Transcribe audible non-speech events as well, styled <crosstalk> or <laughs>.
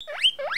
Ha <laughs>